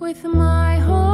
with my whole